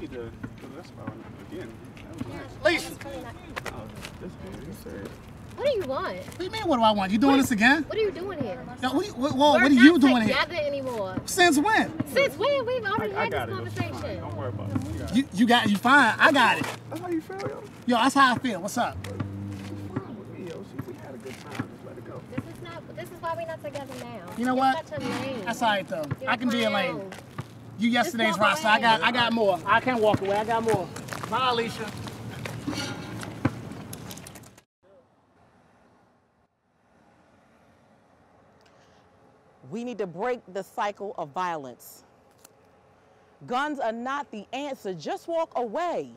need to. Cause that's about again. That was nice. Lisa, It's really not- that's good. You serious? What do you want? what do you mean? What do I want? You doing this again? What are you doing here? Yo, what, what, whoa, We're what are you not doing here? anymore. Since when? Since when? We've already I had got this it. Conversation. Don't worry about it. You got it. You, you got you fine. I got it. That's how you feel, yo. Yo, that's how I feel. What's up? It's fine with me, yo. See, we had a good time. Just let it go. This is not. This is why we're not together now. You know You're what? Such a lame. That's all right though. You're I can be a lame. Clown. You yesterday's walk roster. I got I got more. I can't walk away. I got more. Bye, Alicia. We need to break the cycle of violence. Guns are not the answer. Just walk away.